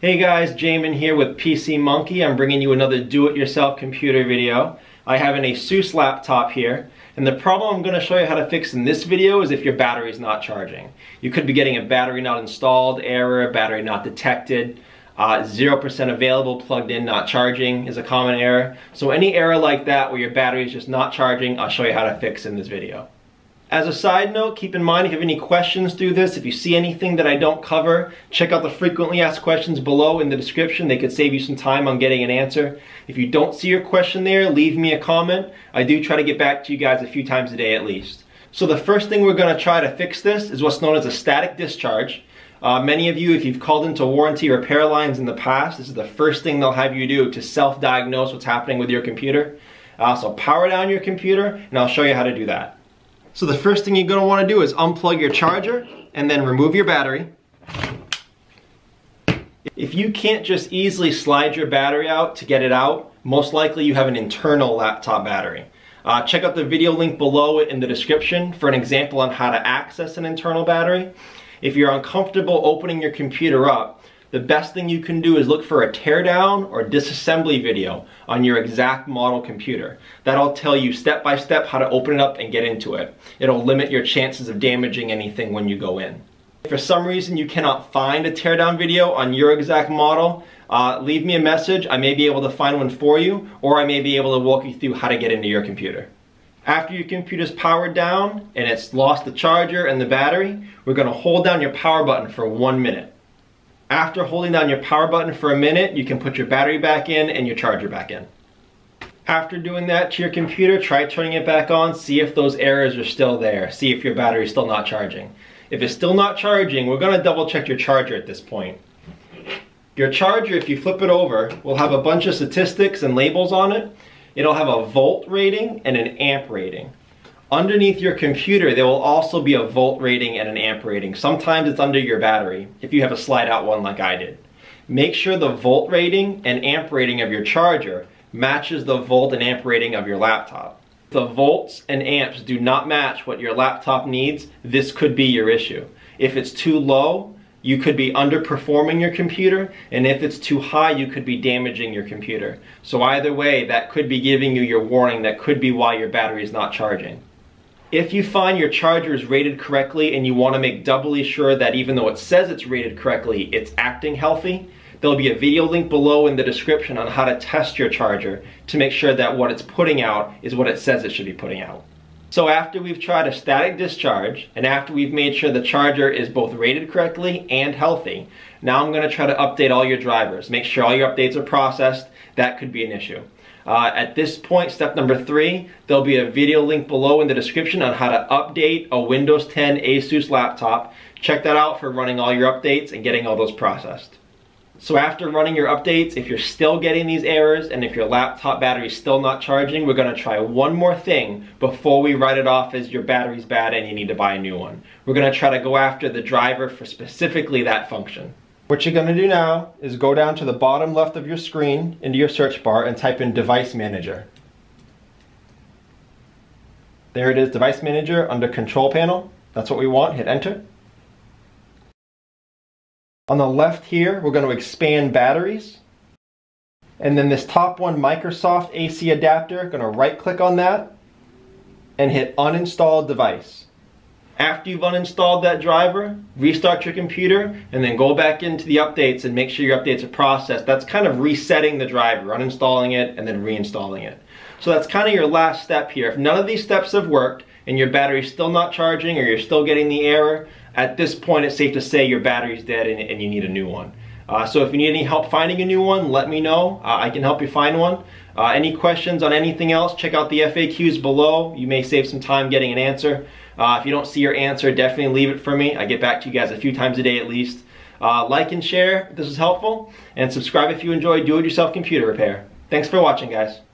Hey guys, Jamin here with PC Monkey. I'm bringing you another do-it-yourself computer video. I have an Asus laptop here, and the problem I'm gonna show you how to fix in this video is if your battery is not charging. You could be getting a battery not installed error, battery not detected, 0% uh, available, plugged in, not charging is a common error. So any error like that where your battery is just not charging, I'll show you how to fix in this video. As a side note, keep in mind if you have any questions through this, if you see anything that I don't cover, check out the frequently asked questions below in the description. They could save you some time on getting an answer. If you don't see your question there, leave me a comment. I do try to get back to you guys a few times a day at least. So the first thing we're gonna try to fix this is what's known as a static discharge. Uh, many of you, if you've called into warranty repair lines in the past, this is the first thing they'll have you do to self-diagnose what's happening with your computer. Uh, so power down your computer, and I'll show you how to do that. So the first thing you're gonna wanna do is unplug your charger and then remove your battery. If you can't just easily slide your battery out to get it out, most likely you have an internal laptop battery. Uh, check out the video link below it in the description for an example on how to access an internal battery. If you're uncomfortable opening your computer up, the best thing you can do is look for a teardown or disassembly video on your exact model computer. That'll tell you step by step how to open it up and get into it. It'll limit your chances of damaging anything when you go in. If for some reason you cannot find a teardown video on your exact model, uh, leave me a message. I may be able to find one for you, or I may be able to walk you through how to get into your computer. After your computer's powered down and it's lost the charger and the battery, we're gonna hold down your power button for one minute. After holding down your power button for a minute, you can put your battery back in and your charger back in. After doing that to your computer, try turning it back on, see if those errors are still there, see if your battery is still not charging. If it's still not charging, we're gonna double check your charger at this point. Your charger, if you flip it over, will have a bunch of statistics and labels on it. It'll have a volt rating and an amp rating. Underneath your computer, there will also be a volt rating and an amp rating. Sometimes it's under your battery, if you have a slide out one like I did. Make sure the volt rating and amp rating of your charger matches the volt and amp rating of your laptop. If the volts and amps do not match what your laptop needs, this could be your issue. If it's too low, you could be underperforming your computer, and if it's too high, you could be damaging your computer. So either way, that could be giving you your warning, that could be why your battery is not charging. If you find your charger is rated correctly and you want to make doubly sure that even though it says it's rated correctly, it's acting healthy, there'll be a video link below in the description on how to test your charger to make sure that what it's putting out is what it says it should be putting out. So after we've tried a static discharge and after we've made sure the charger is both rated correctly and healthy, now I'm going to try to update all your drivers. Make sure all your updates are processed. That could be an issue. Uh, at this point, step number three, there'll be a video link below in the description on how to update a Windows 10 Asus laptop. Check that out for running all your updates and getting all those processed. So after running your updates, if you're still getting these errors and if your laptop battery is still not charging, we're gonna try one more thing before we write it off as your battery's bad and you need to buy a new one. We're gonna try to go after the driver for specifically that function. What you're gonna do now is go down to the bottom left of your screen into your search bar and type in Device Manager. There it is, Device Manager under Control Panel. That's what we want, hit enter. On the left here, we're gonna expand batteries. And then this top one, Microsoft AC adapter, gonna right click on that and hit uninstall device. After you've uninstalled that driver, restart your computer, and then go back into the updates and make sure your updates are processed. That's kind of resetting the driver, uninstalling it, and then reinstalling it. So that's kind of your last step here. If none of these steps have worked, and your battery's still not charging, or you're still getting the error, at this point it's safe to say your battery's dead and, and you need a new one. Uh, so if you need any help finding a new one, let me know. Uh, I can help you find one. Uh, any questions on anything else, check out the FAQs below. You may save some time getting an answer. Uh, if you don't see your answer, definitely leave it for me. I get back to you guys a few times a day at least. Uh, like and share if this was helpful, and subscribe if you enjoy do-it-yourself computer repair. Thanks for watching, guys.